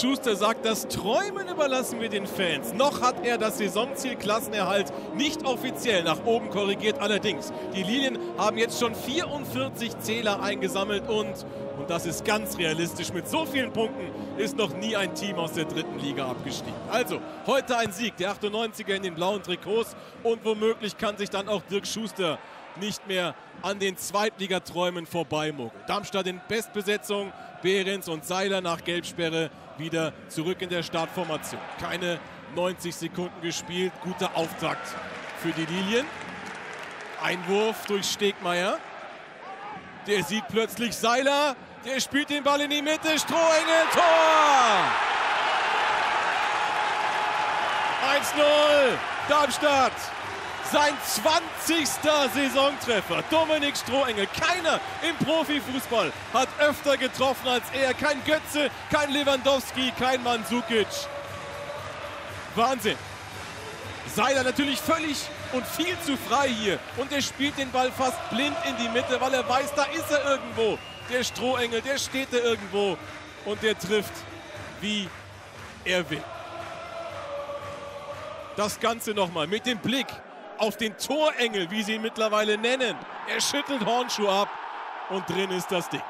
Schuster sagt, das Träumen überlassen wir den Fans. Noch hat er das Saisonziel Klassenerhalt nicht offiziell nach oben korrigiert. Allerdings, die Lilien haben jetzt schon 44 Zähler eingesammelt und, und das ist ganz realistisch, mit so vielen Punkten ist noch nie ein Team aus der dritten Liga abgestiegen. Also, heute ein Sieg, der 98er in den blauen Trikots und womöglich kann sich dann auch Dirk Schuster nicht mehr an den Zweitligaträumen vorbeimogeln. Darmstadt in Bestbesetzung, Behrens und Seiler nach Gelbsperre wieder zurück in der Startformation. Keine 90 Sekunden gespielt, guter Auftakt für die Lilien. Einwurf durch Stegmeier. Der sieht plötzlich Seiler, der spielt den Ball in die Mitte, Strohengel, Tor! 1-0, Darmstadt. Sein 20. Saisontreffer. Dominik Strohengel. Keiner im Profifußball hat öfter getroffen als er. Kein Götze, kein Lewandowski, kein Mandzukic. Wahnsinn. Seiler natürlich völlig und viel zu frei hier. Und er spielt den Ball fast blind in die Mitte, weil er weiß, da ist er irgendwo. Der Strohengel, der steht da irgendwo. Und der trifft, wie er will. Das Ganze nochmal mit dem Blick auf den Torengel, wie sie ihn mittlerweile nennen. Er schüttelt Hornschuh ab und drin ist das Ding.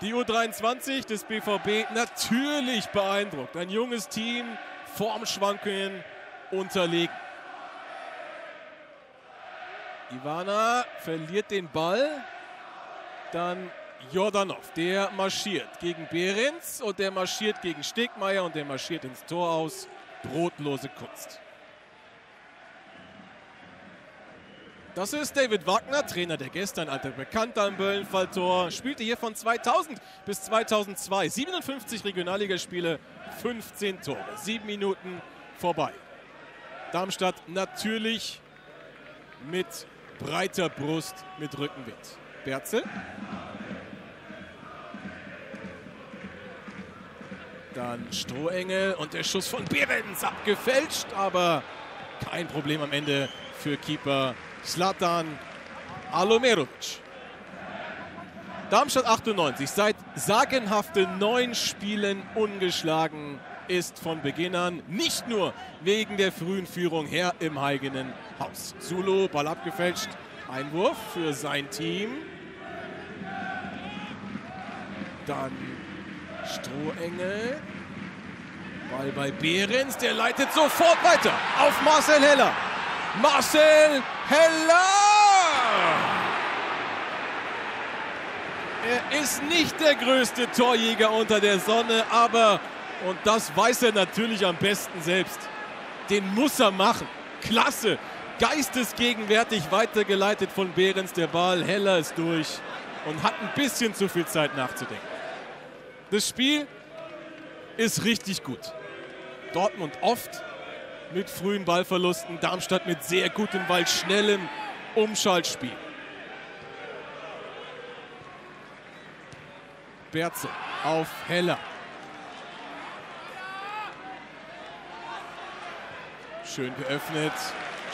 Die U23 des BVB natürlich beeindruckt. Ein junges Team, Formschwankungen unterlegen. Ivana verliert den Ball. Dann Jordanov, der marschiert gegen Behrens und der marschiert gegen Stegmeier und der marschiert ins Tor aus. Brotlose Kunst. Das ist David Wagner, Trainer der gestern, alter Bekannter im Böllenfalltor. Spielte hier von 2000 bis 2002. 57 Regionalligaspiele, 15 Tore. Sieben Minuten vorbei. Darmstadt natürlich mit breiter Brust, mit Rückenwind. Berzel Dann Strohengel und der Schuss von Behrens abgefälscht, aber kein Problem am Ende für Keeper Slatan Alomerovic. Darmstadt 98, seit sagenhaften neun Spielen ungeschlagen, ist von Beginn an nicht nur wegen der frühen Führung her im eigenen Haus. Zulu, Ball abgefälscht, Einwurf für sein Team. Dann Strohengel. Ball bei Behrens, der leitet sofort weiter auf Marcel Heller. Marcel Heller! Er ist nicht der größte Torjäger unter der Sonne, aber, und das weiß er natürlich am besten selbst, den muss er machen. Klasse, geistesgegenwärtig weitergeleitet von Behrens. Der Ball, Heller ist durch und hat ein bisschen zu viel Zeit nachzudenken. Das Spiel ist richtig gut. Dortmund oft mit frühen Ballverlusten, Darmstadt mit sehr gutem, weil schnellem Umschaltspiel. Berze auf Heller. Schön geöffnet.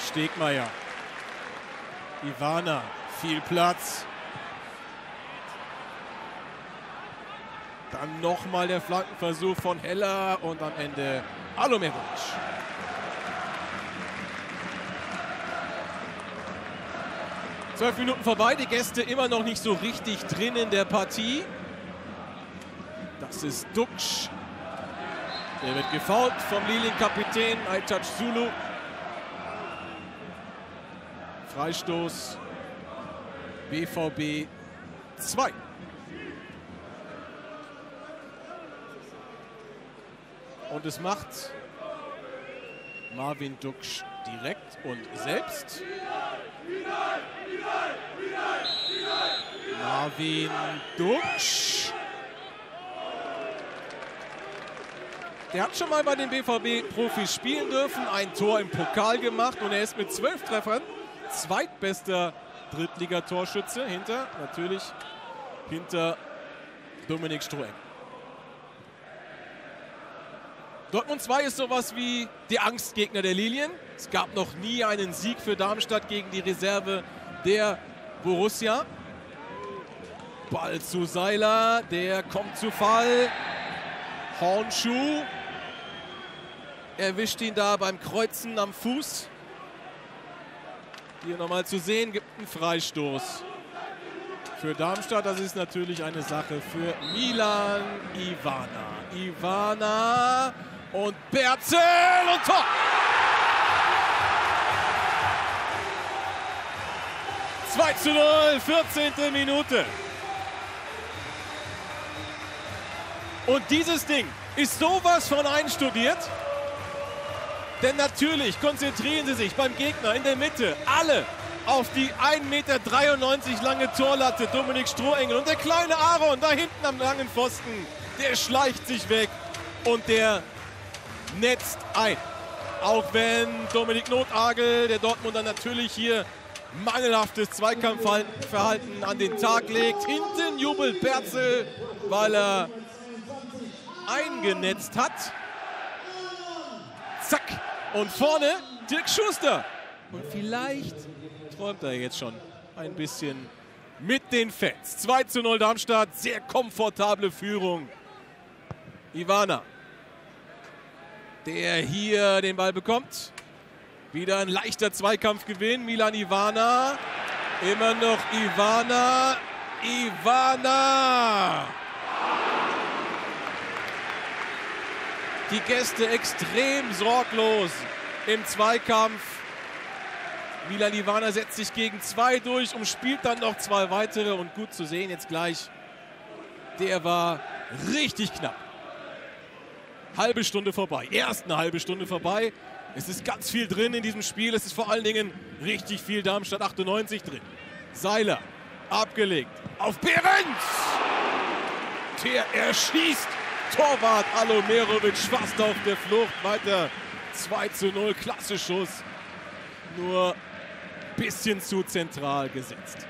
Stegmeier. Ivana. Viel Platz. Dann nochmal der Flankenversuch von Heller und am Ende Alomerovic. Zwölf Minuten vorbei, die Gäste immer noch nicht so richtig drin in der Partie. Das ist Duxch. Der wird gefault vom Lilien-Kapitän Aitaj Zulu. Freistoß BVB 2. Und es macht Marvin Duksch direkt und selbst. Marvin Duksch. Der hat schon mal bei den BVB-Profis spielen dürfen, ein Tor im Pokal gemacht und er ist mit zwölf Treffern zweitbester Drittligatorschütze hinter, natürlich hinter Dominik Stroheng. Dortmund 2 ist sowas wie die Angstgegner der Lilien. Es gab noch nie einen Sieg für Darmstadt gegen die Reserve der Borussia. Ball zu Seiler, der kommt zu Fall. Hornschuh erwischt ihn da beim Kreuzen am Fuß. Hier nochmal zu sehen, gibt einen Freistoß für Darmstadt. Das ist natürlich eine Sache für Milan Ivana. Ivana und Berzel und Tor. Zwei zu 0, 14. Minute. Und dieses Ding ist sowas von einstudiert. Denn natürlich konzentrieren sie sich beim Gegner in der Mitte alle auf die 1,93 Meter lange Torlatte Dominik Strohengel. Und der kleine Aaron da hinten am langen Pfosten, der schleicht sich weg und der netzt ein. Auch wenn Dominik Notagel, der Dortmunder, natürlich hier mangelhaftes Zweikampfverhalten an den Tag legt. Hinten jubelt Berzel, weil er eingenetzt hat. Zack. Und vorne Dirk Schuster. Und vielleicht träumt er jetzt schon ein bisschen mit den Fans. 2 zu 0 Darmstadt. Sehr komfortable Führung. Ivana. Der hier den Ball bekommt. Wieder ein leichter Zweikampfgewinn. Milan Ivana. Immer noch Ivana. Ivana. Die Gäste extrem sorglos im Zweikampf. Milan Ivana setzt sich gegen zwei durch und spielt dann noch zwei weitere. Und gut zu sehen jetzt gleich, der war richtig knapp. Halbe Stunde vorbei, erst eine halbe Stunde vorbei. Es ist ganz viel drin in diesem Spiel. Es ist vor allen Dingen richtig viel Darmstadt 98 drin. Seiler abgelegt auf Behrens. Der erschießt Torwart Alomerovic fast auf der Flucht. Weiter 2 zu 0. Klasse Schuss. Nur ein bisschen zu zentral gesetzt.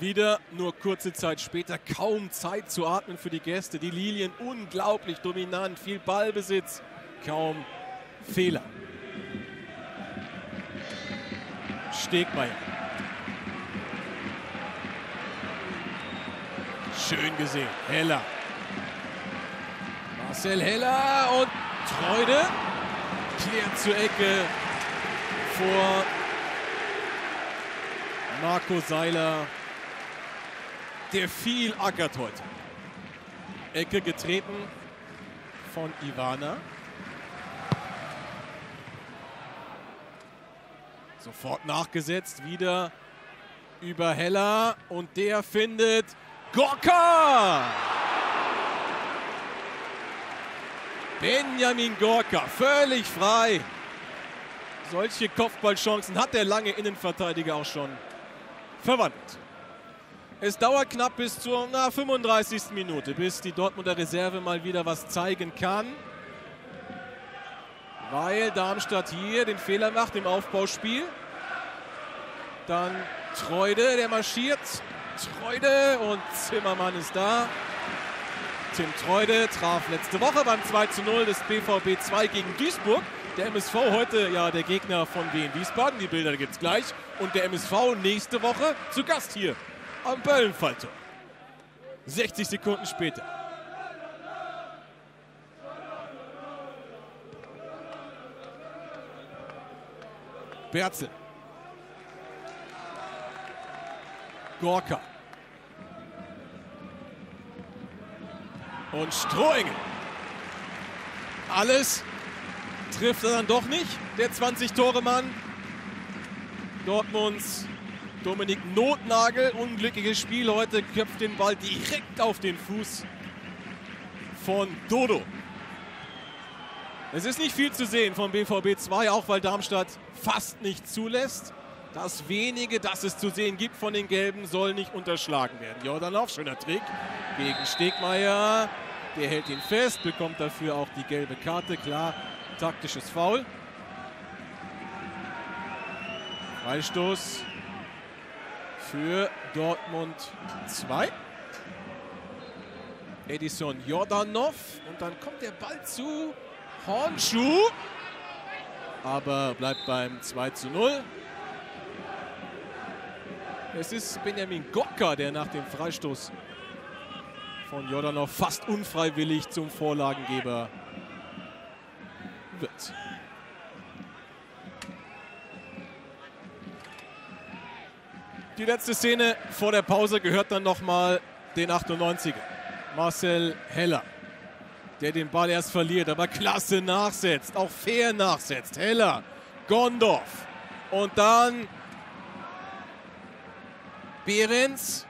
Wieder nur kurze Zeit später, kaum Zeit zu atmen für die Gäste. Die Lilien unglaublich dominant, viel Ballbesitz, kaum Fehler. Stegmeier. Schön gesehen. Heller. Marcel Heller und Treude klärt zur Ecke vor Marco Seiler der viel ackert heute. Ecke getreten von Ivana. Sofort nachgesetzt, wieder über Heller und der findet Gorka! Benjamin Gorka, völlig frei. Solche Kopfballchancen hat der lange Innenverteidiger auch schon verwandelt. Es dauert knapp bis zur na, 35. Minute, bis die Dortmunder Reserve mal wieder was zeigen kann. Weil Darmstadt hier den Fehler macht im Aufbauspiel. Dann Treude, der marschiert. Treude und Zimmermann ist da. Tim Treude traf letzte Woche beim 2 zu 0 des BVB 2 gegen Duisburg. Der MSV heute ja der Gegner von Wien Wiesbaden. Die Bilder gibt es gleich. Und der MSV nächste Woche zu Gast hier am Böllenfalltor. 60 Sekunden später. Berzel. Gorka. Und Strohingen. Alles trifft er dann doch nicht, der 20-Tore-Mann. Dortmunds Dominik Notnagel, unglückliches Spiel heute, köpft den Ball direkt auf den Fuß von Dodo. Es ist nicht viel zu sehen von BVB 2, auch weil Darmstadt fast nicht zulässt. Das wenige, das es zu sehen gibt von den Gelben, soll nicht unterschlagen werden. Jordanov, schöner Trick gegen Stegmeier. Der hält ihn fest, bekommt dafür auch die gelbe Karte. Klar, taktisches Foul. Freistoß für Dortmund 2. Edison Jordanov und dann kommt der Ball zu Hornschuh, aber bleibt beim 2 zu 0. Es ist Benjamin Gokka, der nach dem Freistoß von Jordanov fast unfreiwillig zum Vorlagengeber wird. Die letzte Szene vor der Pause gehört dann nochmal den 98er. Marcel Heller, der den Ball erst verliert, aber klasse nachsetzt, auch fair nachsetzt. Heller, Gondorf und dann Behrens.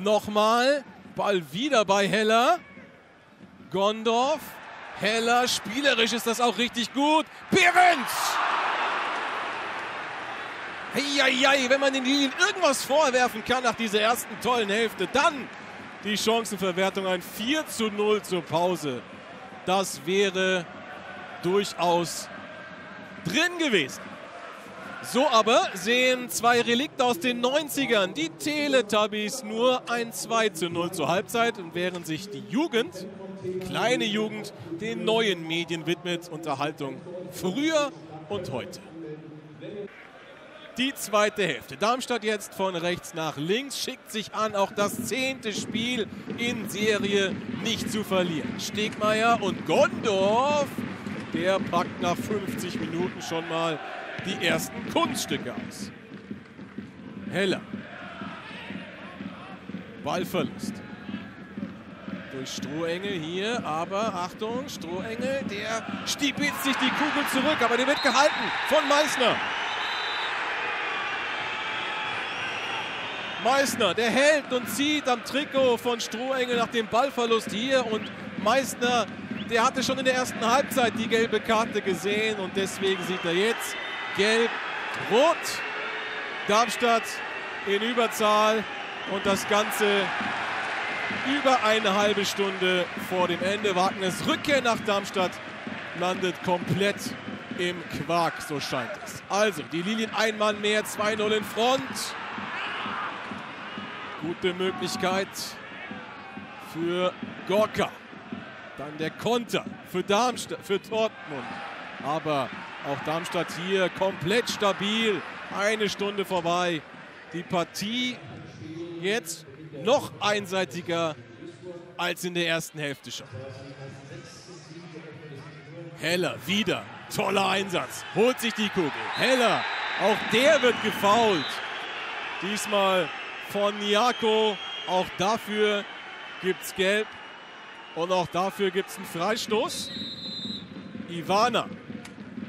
Nochmal, Ball wieder bei Heller. Gondorf, Heller, spielerisch ist das auch richtig gut. Behrens! Heieiei, wenn man den Lilien irgendwas vorwerfen kann nach dieser ersten tollen Hälfte, dann die Chancenverwertung ein 4 zu 0 zur Pause. Das wäre durchaus drin gewesen. So aber sehen zwei Relikte aus den 90ern, die Teletubbies, nur ein 2 zu 0 zur Halbzeit und während sich die Jugend, kleine Jugend, den neuen Medien widmet, Unterhaltung früher und heute die zweite Hälfte. Darmstadt jetzt von rechts nach links, schickt sich an, auch das zehnte Spiel in Serie nicht zu verlieren. Stegmeier und Gondorf, der packt nach 50 Minuten schon mal die ersten Kunststücke aus. Heller. Ballverlust. Durch Strohengel hier, aber Achtung, Strohengel, der stiebitzt sich die Kugel zurück, aber der wird gehalten von Meißner. Meißner, der hält und zieht am Trikot von Strohengel nach dem Ballverlust hier und Meißner, der hatte schon in der ersten Halbzeit die gelbe Karte gesehen und deswegen sieht er jetzt gelb, rot. Darmstadt in Überzahl und das Ganze über eine halbe Stunde vor dem Ende. Wagners Rückkehr nach Darmstadt landet komplett im Quark, so scheint es. Also, die Lilien ein Mann mehr, 2-0 in Front. Gute Möglichkeit für Gorka. Dann der Konter für Darmstadt, für Dortmund. Aber auch Darmstadt hier komplett stabil. Eine Stunde vorbei. Die Partie jetzt noch einseitiger als in der ersten Hälfte schon. Heller wieder. Toller Einsatz. Holt sich die Kugel. Heller. Auch der wird gefault. Diesmal von Niako. Auch dafür gibt es Gelb. Und auch dafür gibt es einen Freistoß. Ivana.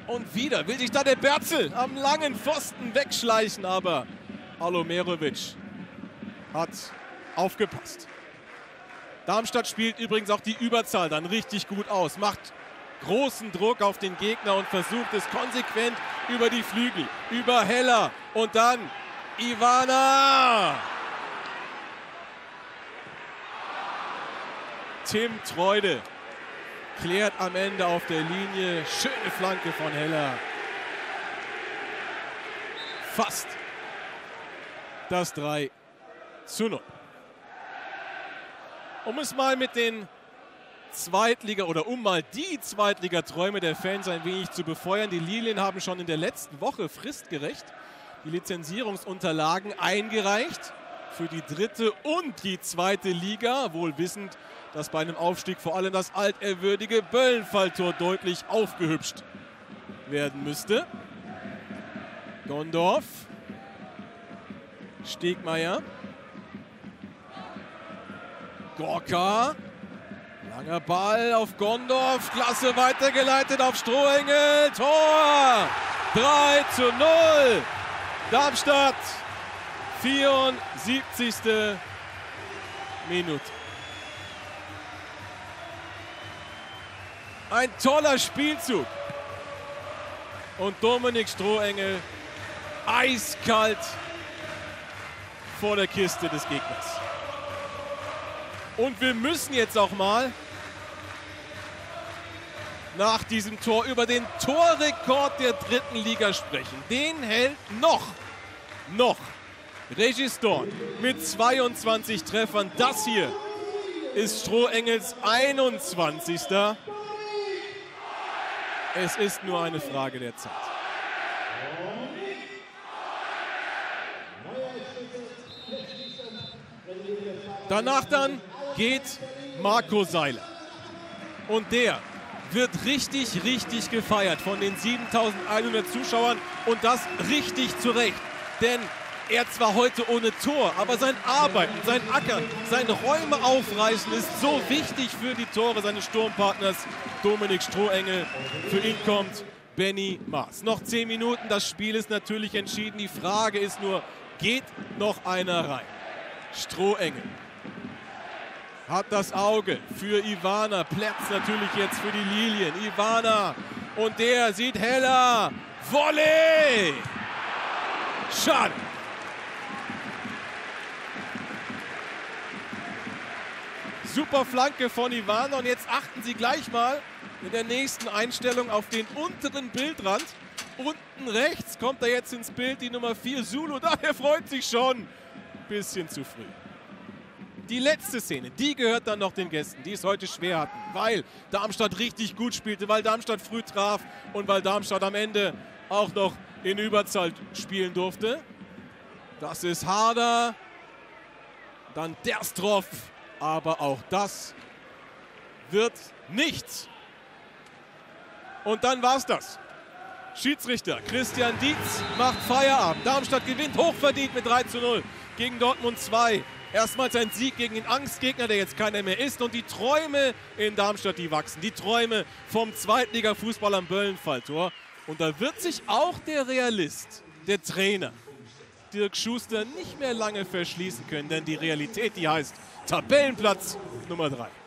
Und wieder will sich da der Berzel am langen Pfosten wegschleichen, aber Alomerovic hat aufgepasst. Darmstadt spielt übrigens auch die Überzahl dann richtig gut aus, macht großen Druck auf den Gegner und versucht es konsequent über die Flügel, über Heller und dann Ivana. Tim Treude klärt am Ende auf der Linie. Schöne Flanke von Heller. Fast das 3 zu 0. Um es mal mit den Zweitliga oder um mal die Zweitligaträume der Fans ein wenig zu befeuern. Die Lilien haben schon in der letzten Woche fristgerecht die Lizenzierungsunterlagen eingereicht für die dritte und die zweite Liga, wohl wissend, dass bei einem Aufstieg vor allem das altehrwürdige Böllenfalltor deutlich aufgehübscht werden müsste. Gondorf, Stegmeier, Gorka, langer Ball auf Gondorf, klasse weitergeleitet auf Strohengel, Tor! 3 zu 0. Darmstadt, 74. Minute. Ein toller Spielzug. Und Dominik Strohengel eiskalt vor der Kiste des Gegners. Und wir müssen jetzt auch mal nach diesem Tor über den Torrekord der dritten Liga sprechen. Den hält noch, noch Regis Dorn mit 22 Treffern. Das hier ist Strohengels 21. Es ist nur eine Frage der Zeit. Danach dann geht Marco Seiler. Und der wird richtig, richtig gefeiert von den 7100 Zuschauern und das richtig zurecht. Denn er zwar heute ohne Tor, aber sein Arbeiten, sein Ackern, sein Räume aufreißen ist so wichtig für die Tore seines Sturmpartners Dominik Strohengel. Für ihn kommt Benny Maas. Noch 10 Minuten, das Spiel ist natürlich entschieden. Die Frage ist nur, geht noch einer rein? Strohengel hat das Auge für Ivana. Platz natürlich jetzt für die Lilien. Ivana und der sieht heller. Volley! Schade. Super Flanke von Ivana und jetzt achten Sie gleich mal in der nächsten Einstellung auf den unteren Bildrand. Unten rechts kommt er jetzt ins Bild, die Nummer 4 Zulu. Da, der freut sich schon. Bisschen zu früh. Die letzte Szene, die gehört dann noch den Gästen, die es heute schwer hatten, weil Darmstadt richtig gut spielte, weil Darmstadt früh traf und weil Darmstadt am Ende auch noch in Überzahl spielen durfte. Das ist Harder, dann Derstroff, aber auch das wird nichts. Und dann war es das. Schiedsrichter Christian Dietz macht Feierabend. Darmstadt gewinnt hochverdient mit 3 zu 0 gegen Dortmund 2. Erstmals ein Sieg gegen den Angstgegner, der jetzt keiner mehr ist. Und die Träume in Darmstadt, die wachsen. Die Träume vom Zweitliga-Fußball am Böllenfalltor. Und da wird sich auch der Realist, der Trainer, Dirk Schuster, nicht mehr lange verschließen können. Denn die Realität, die heißt Tabellenplatz Nummer 3.